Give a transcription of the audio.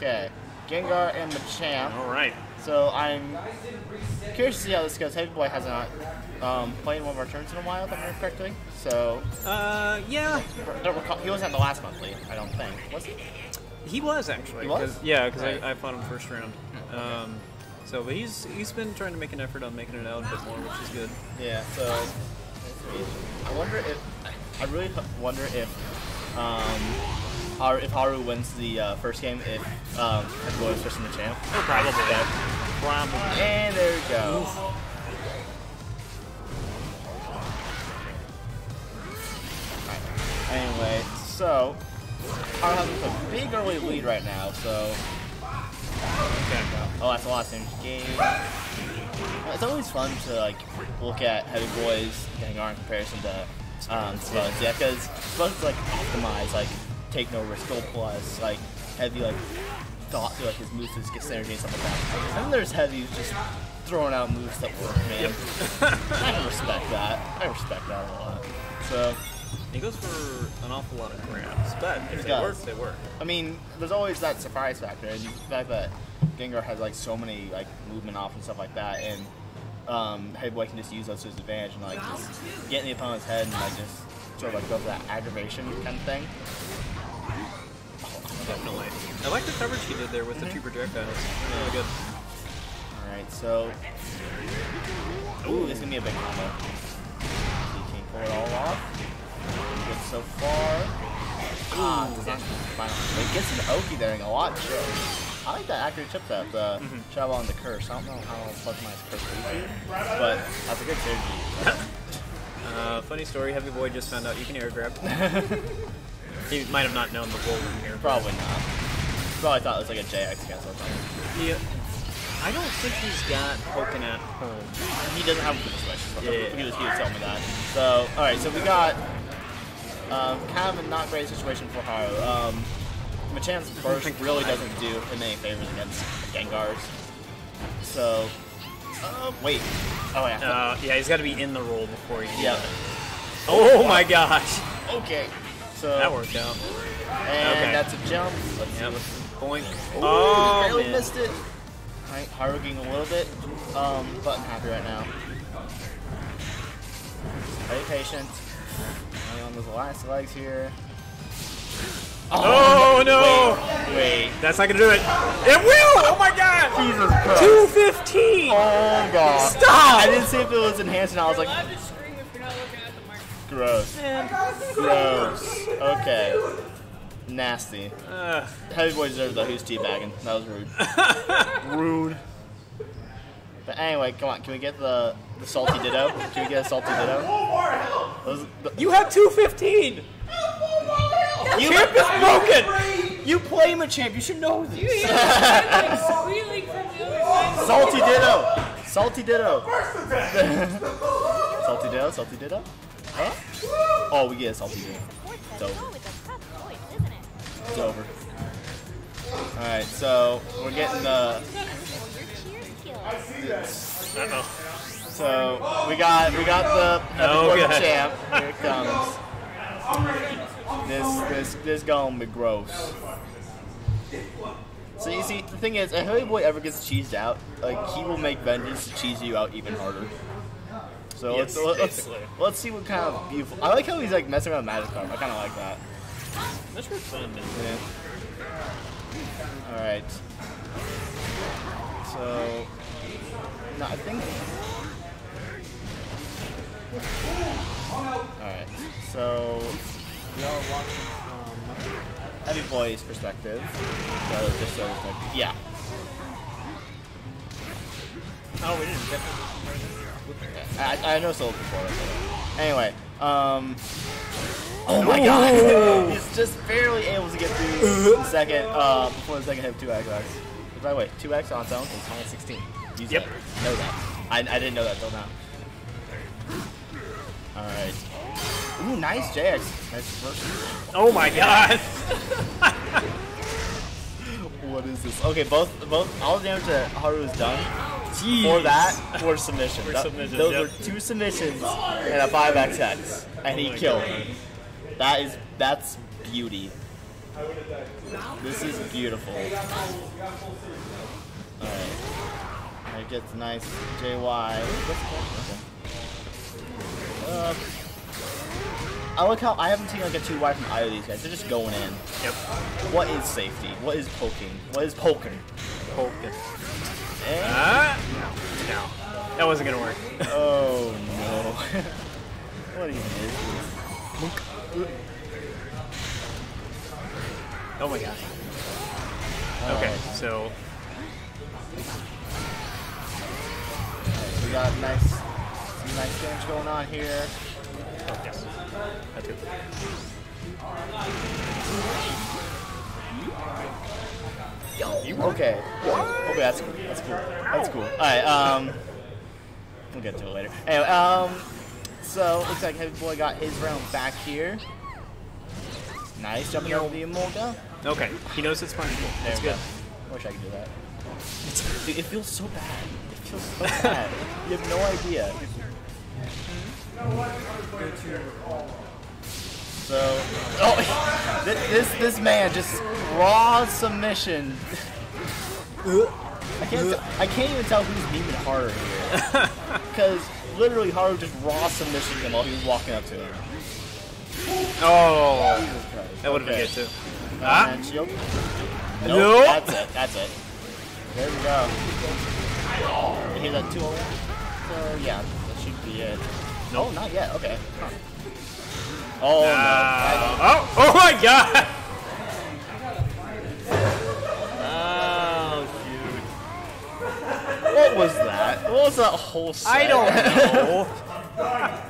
Okay. Gengar and Machamp. All right. So I'm curious to see how this goes. Heavy Boy has not um, played one of our turns in a while, if I remember correctly. So Uh, yeah, recall, he wasn't the last monthly, I don't think. Was he? he was actually. He was? 'cause- Yeah, because Right. I, I fought him first round. Um, so, but he's he's been trying to make an effort on making it out a bit more, which is good. Yeah. So I wonder if I really wonder if um, Haru, if Haru wins the uh, first game if um, Heavy Boy is in the champ. Oh, probably. Okay. Probably. And there we go. Anyway, so Haru has a big early lead right now, so Oh, that's the last name game. It's always fun to like look at Heavy Boys Gengar in comparison to um, Spuds. Yeah, because Spuds is like optimized, like take no risk, go plus, like heavy like thought through like his moves to get synergy and stuff like that. And then there's Heavy just throwing out moves that work, man. I respect that. I respect that a lot. So He goes for an awful lot of grabs, but if He they does. work, they work. I mean, there's always that surprise factor, and the fact that Gengar has like so many like movement off and stuff like that, and um, Heavy Boy can just use those to his advantage and like just get in the opponent's head and like just sort of like go for that aggravation kind of thing. Definitely. I like the coverage he did there with the two projectiles. Really good. All right, so ooh, this is gonna be a big combo. He can pull it all off. Good so far. Ah, does. It gets an Oki there a lot of chill. I like that accurate chip set, the Mm-hmm. travel on the curse. I don't know how nice curse would be, but that's a good synergy. Uh, funny story, Heavy Boy just found out you can air grab. he might have not known the rule in here. Probably not. Probably thought it was like a JX cancel or something. He, I don't think he's got Pokken at home. He doesn't have a good switch. So Yeah. He was, he was telling me that. So, alright, so we got um, kind of a not great situation for Haru. Um, Machamp's burst really doesn't do him any favors against Gengars. So, uh, wait. Oh, yeah. Uh, yeah, he's got to be in the roll before he. yeah. Oh my gosh, Okay. So, that worked out. and okay. that's a jump. Let's Yep. Boink. Ooh, Oh, barely man. missed it. Alright, Haru a little bit, um, but I'm happy right now. Very patient. Only on those last legs here. Oh no! Wait. That's not gonna do it. It will! Oh my god! Jesus Christ. 215! Oh god. Stop! I didn't see if it was enhanced and I was like, at the gross. Gross. Okay. Nasty. Uh, Heavy Boy deserves though, he was teabagging. That was rude. rude. But anyway, come on, can we get the, the salty ditto? Can we get a salty ditto? Those, the, you have 215! you Champ is broken! You play Machamp, you should know You this. hear like squealing from the other side. Salty ditto! Salty ditto! salty ditto, salty ditto? Huh? Oh, we get a salty ditto. It's over. It's over. Alright, so we're getting the. Uh-oh. So we got we got the Heavy Oh, champ. Here it comes. This this this gonna be gross. So you see, the thing is, if Heavy Boy ever gets cheesed out, like he will make vengeance to cheese you out even harder. So Yes, let's let's, let's see what kind of beautiful. I like how he's like messing around with Magikarp. I kind of like that. That's pretty fun, man. Yeah. All right. So, no, I think. All right. So we are watching from Heavy Boy's perspective. So just so yeah. Oh, we didn't get I, I know so before. but Anyway, um. Oh my god! He's just barely able to get through the second, uh, before the second hit of 2x. By the way, 2x on its own is minus 16. You Yep. that. Know that. I, I didn't know that till now. Alright. Ooh, nice JX. Nice reverse. Oh my god! What is this? Okay, both, both, all the damage that Haru has done Jeez. for that were submissions. For That- submissions, those yep. were two submissions and a 5xx, and he Oh my killed. God. That is that's beauty. This is beautiful. Alright. I get nice JY. Uh, I look how I haven't seen like a 2Y from either of these guys. They're just going in. Yep. What is safety? What is poking? What is poking? Poking. Ah! No. That wasn't gonna work. Oh no. what even is this? Oh my god. Okay, Alright, so We got nice, some nice damage going on here. oh yes. That's good. Okay. Okay, that's cool. That's cool. That's cool. Alright, um we'll get to it later. Anyway, um so looks like Heavy Boy got his round back here. Nice jumping over the Emolga. Okay, he knows it's punishable. There That's good. go. Wish I could do that. Dude, it feels so bad. It feels so bad. You have no idea. So, oh, thi- this this man just raw submission. I can't t- I can't even tell who's even harder here, because literally Haru just raw submission him while he was walking up to him. Oh, Jesus that would have Okay. been good too. Uh, Ah. Nope, Nope. That's it. That's it. There we go. You hear that 2 So, yeah, that should be it. No, not yet. Okay. Huh. Oh, no. Ah. oh, oh my god! Oh, shoot. What was that? What was that whole set? I don't know.